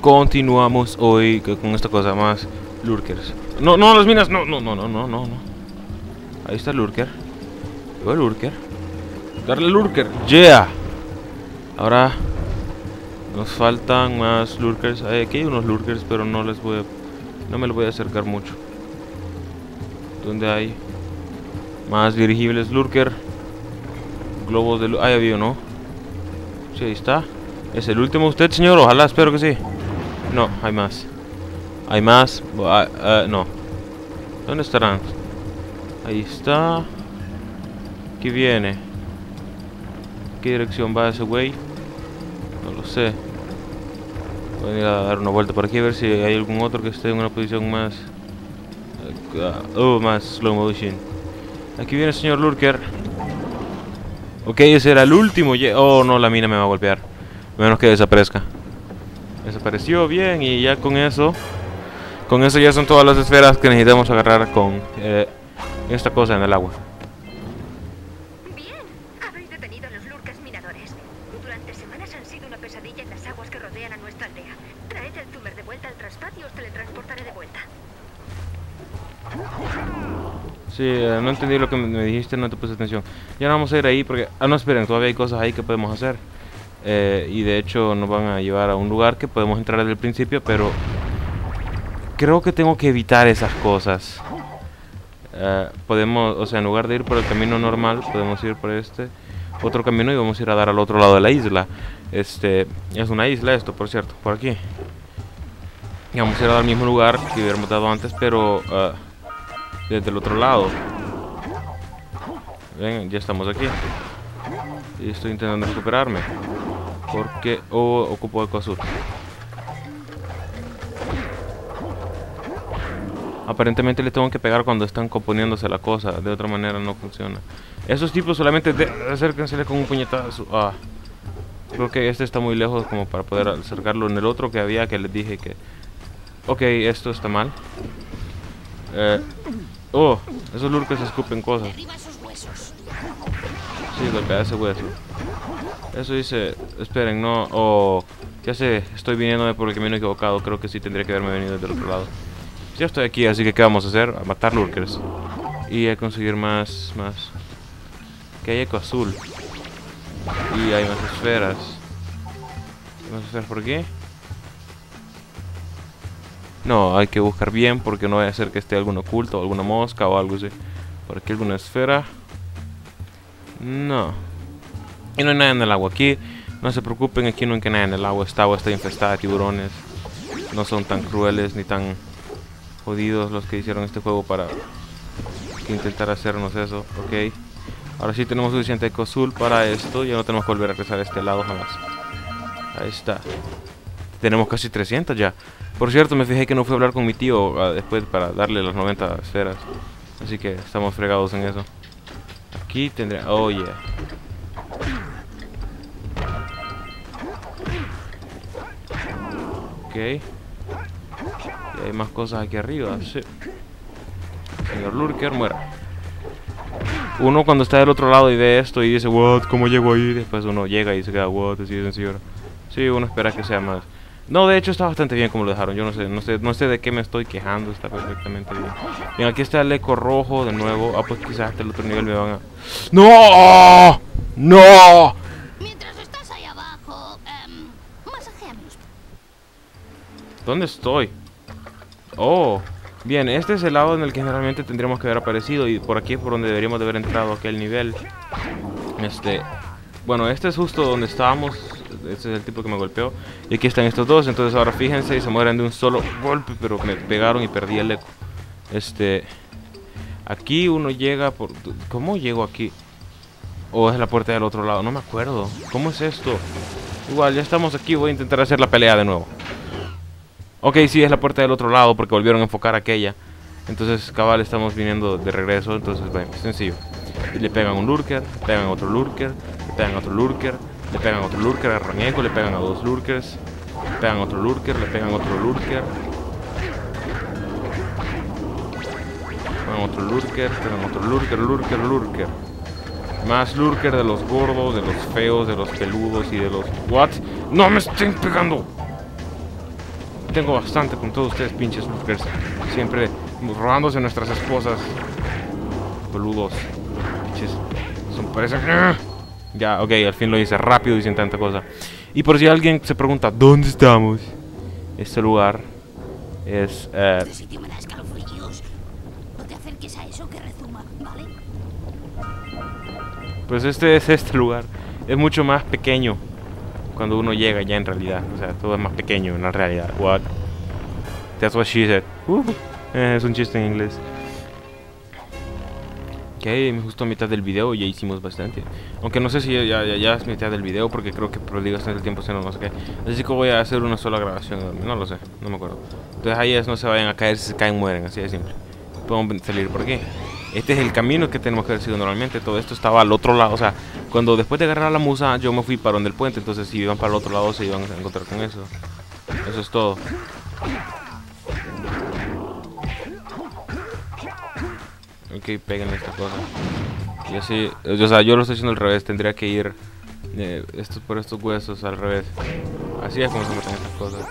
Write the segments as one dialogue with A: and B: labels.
A: continuamos hoy con esta cosa más lurkers. No, no, las minas, no, no, no, no, no, no. Ahí está el lurker. Llegó el lurker. Darle lurker, yeah. Ahora nos faltan más lurkers. aquí hay unos lurkers, pero no les voy a, no me los voy a acercar mucho. ¿Dónde hay? Más dirigibles lurker. Globos de luz. Ah, había ¿no? Sí, ahí está. ¿Es el último usted, señor? Ojalá, espero que sí. No, hay más. Hay más. Ah, ah, no. ¿Dónde estarán? Ahí está. ¿Qué viene? ¿Qué dirección va ese güey? No lo sé. Voy a dar una vuelta por aquí a ver si hay algún otro que esté en una posición más... Oh, más slow motion. Aquí viene el señor Lurker. Ok, ese era el último. Oh, no, la mina me va a golpear. Menos que desaparezca. Desapareció bien y ya con eso... Con eso ya son todas las esferas que necesitamos agarrar con eh, esta cosa en el agua.
B: Bien, habéis detenido a los lurkers minadores. Durante semanas han sido una pesadilla en las aguas que rodean a nuestra aldea. Traed el Zumer de vuelta al traspatio y os teletransportaré de vuelta.
A: Sí, eh, no entendí lo que me dijiste, no te puse atención. Ya no vamos a ir ahí porque... Ah, no, esperen, todavía hay cosas ahí que podemos hacer. Eh, y de hecho nos van a llevar a un lugar que podemos entrar desde el principio, pero creo que tengo que evitar esas cosas. Eh, podemos, o sea, en lugar de ir por el camino normal, podemos ir por este otro camino y vamos a ir a dar al otro lado de la isla. Este, es una isla esto, por cierto, por aquí. Y vamos a ir al mismo lugar que hubiéramos dado antes, pero uh, desde el otro lado. Ven, ya estamos aquí. Y estoy intentando recuperarme. Porque oh, ocupo eco azul. Aparentemente le tengo que pegar cuando están componiéndose la cosa. De otra manera no funciona. Esos tipos solamente acérquensele con un puñetazo. Ah. Creo que este está muy lejos como para poder acercarlo. En el otro que había que les dije que... Ok, esto está mal. Eh, oh, esos lurkes escupen cosas. Sí, golpea ese hueso. Eso dice... Esperen, no... Oh, ya sé, estoy viniéndome por el camino equivocado. Creo que sí tendría que haberme venido del otro lado. Ya estoy aquí, así que ¿qué vamos a hacer? A matar lurkers. Y a conseguir más... más... Que hay eco azul. Y hay más esferas. ¿Hay más esferas por aquí? No, hay que buscar bien porque no vaya a ser que esté algún oculto, o alguna mosca o algo así. Por aquí alguna esfera. No. Y no hay nada en el agua. Aquí, no se preocupen, aquí no hay nada en el agua. Esta agua está infestada de tiburones. No son tan crueles ni tan jodidos los que hicieron este juego para intentar hacernos eso. Ok. Ahora sí tenemos suficiente eco azul para esto. Ya no tenemos que volver a regresar a este lado jamás. Ahí está. Tenemos casi 300 ya. Por cierto, me fijé que no fui a hablar con mi tío uh, después para darle las 90 esferas. Así que estamos fregados en eso. Aquí tendría... Oh, yeah. Y hay más cosas aquí arriba. Sí. Señor Lurker, muera. Uno cuando está del otro lado y ve esto y dice, what, ¿cómo llego ahí? Después uno llega y se queda, what, así de sencillo. Sí, uno espera que sea más... No, de hecho está bastante bien como lo dejaron. Yo no sé, no sé, no sé de qué me estoy quejando. Está perfectamente bien. Bien, aquí está el eco rojo de nuevo. Ah, pues quizás hasta el otro nivel me van a... ¡No! ¡No!
C: Mientras estás ahí abajo, um,
A: ¿Dónde estoy? Oh, bien, este es el lado en el que generalmente tendríamos que haber aparecido y por aquí es por donde deberíamos de haber entrado aquel nivel. Este, bueno, este es justo donde estábamos este es el tipo que me golpeó. Y aquí están estos dos. Entonces ahora fíjense y se mueren de un solo golpe. Pero me pegaron y perdí el eco. Este. Aquí uno llega por... ¿Cómo llego aquí? ¿O es la puerta del otro lado? No me acuerdo. ¿Cómo es esto? Igual, ya estamos aquí. Voy a intentar hacer la pelea de nuevo. Ok, sí, es la puerta del otro lado porque volvieron a enfocar aquella. Entonces, cabal, estamos viniendo de regreso. Entonces, bueno, sencillo. Y le pegan un lurker, le pegan otro lurker, le pegan otro lurker, le pegan otro lurker, agarran eco, le pegan a dos lurkers. Le pegan otro lurker, le pegan otro lurker. Le pegan otro lurker, pegan otro lurker, lurker, lurker. Más lurker de los gordos, de los feos, de los peludos y de los... ¿What? ¡No me estén pegando! Tengo bastante con todos ustedes, pinches lurkers. Siempre robándose nuestras esposas. Boludos. Pinches. Son parecen. Ya, ok, al fin lo hice rápido y sin tanta cosa. Y por si alguien se pregunta, ¿dónde estamos? Este lugar es. eh,
C: Este sitio me da escalofríos. No te acerques a eso que rezuma, ¿vale?
A: Pues este es este lugar. Es mucho más pequeño cuando uno llega ya en realidad. O sea, todo es más pequeño en la realidad. What? That's what she said. Uh, eh, es un chiste en inglés. Ok, justo a mitad del video ya hicimos bastante. Aunque no sé si ya, ya, ya es mitad del video porque creo que perdí bastante tiempo haciendo no sé qué. Así que voy a hacer una sola grabación. No lo sé, no me acuerdo. Entonces ahí no se vayan a caer, si se caen mueren, así de simple. Podemos salir por aquí. Este es el camino que tenemos que haber seguido normalmente. Todo esto estaba al otro lado. O sea, cuando después de agarrar a la musa, yo me fui para donde el puente. Entonces, si iban para el otro lado, se iban a encontrar con eso. Eso es todo. Ok, peguen esta cosa. Y así, o sea, yo lo estoy haciendo al revés. Tendría que ir eh, estos por estos huesos al revés. Así es como se meten estas cosas.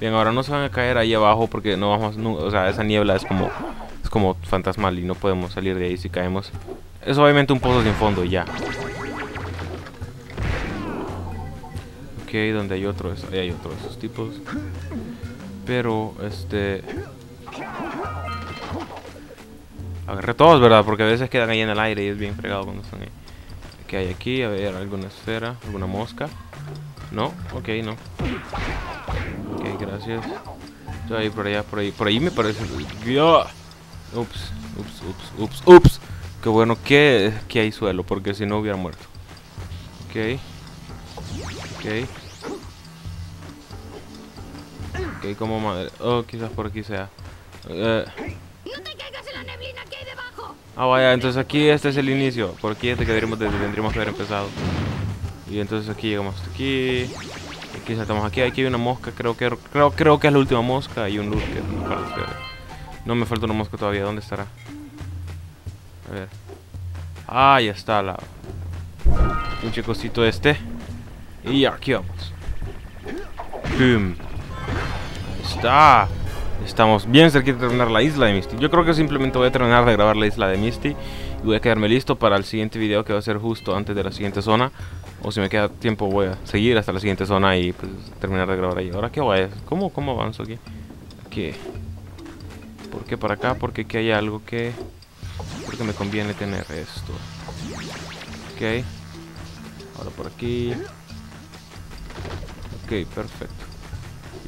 A: Bien, ahora no se van a caer ahí abajo porque no vamos, no- o sea, esa niebla es como, es como fantasmal y no podemos salir de ahí si caemos. Es obviamente un pozo sin fondo y ya. Ok, donde hay otro, hay otro de esos tipos. Pero, este... Agarré todos, ¿verdad? Porque a veces quedan ahí en el aire y es bien fregado cuando están ahí. ¿Qué hay aquí? A ver, alguna esfera, alguna mosca. No, ok, no. Ok, gracias. Yo ahí por allá, por ahí. Por ahí me parece. ¡Ya! Ups, ups, ups, ups, ups. Qué bueno que, que hay suelo, porque si no hubiera muerto. Ok. Ok. Ok, como madre. Oh, quizás por aquí sea. Eh,
C: ¡No te caigas en la neblina que hay debajo!
A: ah, vaya, entonces aquí este es el inicio. Por aquí es de que tendríamos, de- tendríamos que haber empezado. Y entonces aquí llegamos hasta aquí. Aquí saltamos aquí. Aquí hay una mosca. Creo que creo, creo que es la última mosca. Y un lurker. No, me. No me falta una mosca todavía. ¿Dónde estará? A ver. Ah, ya está la. Pinche cosito este. Y aquí vamos. Boom. Está. Estamos bien cerquita de terminar la isla de Misty. Yo creo que simplemente voy a terminar de grabar la isla de Misty. Y voy a quedarme listo para el siguiente video que va a ser justo antes de la siguiente zona. O si me queda tiempo voy a seguir hasta la siguiente zona y pues terminar de grabar ahí. Ahora qué voy a ¿Cómo, cómo avanzo aquí? Aquí. ¿Por qué para acá? Porque aquí hay algo que... Porque me conviene tener esto. Ok. Ahora por aquí. Ok, perfecto.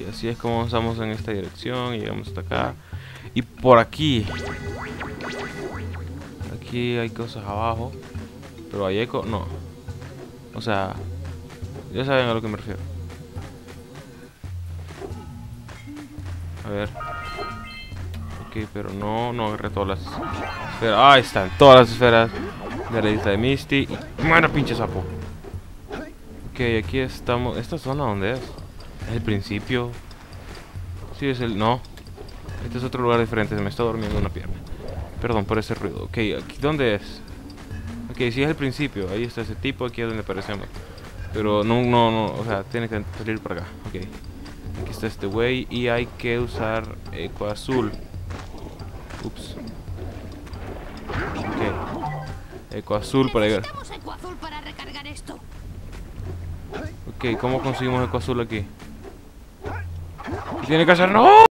A: Así es como avanzamos en esta dirección. Llegamos hasta acá. Y por aquí. Aquí hay cosas abajo. Pero hay eco. No. O sea. Ya saben a lo que me refiero. A ver. Ok, pero no, no agarré todas las esferas. Ah, ahí están, todas las esferas de la isla de Misty. Muera pinche sapo. Ok, aquí estamos. ¿Esta zona dónde es? ¿Es el principio? Sí, es el... No. Este es otro lugar diferente. Se me está durmiendo una pierna. Perdón por ese ruido. Ok, ¿aquí dónde es? Ok, sí es el principio. Ahí está ese tipo. Aquí es donde aparecemos. Pero no, no, no. O sea, tiene que salir para acá. Ok. Aquí está este güey. Y hay que usar eco azul. Ups. Ok. Eco azul para llegar.
C: Eco azul para recargar esto.
A: Ok, ¿cómo conseguimos eco azul aquí? ¿Qué tiene que hacer? ¡No!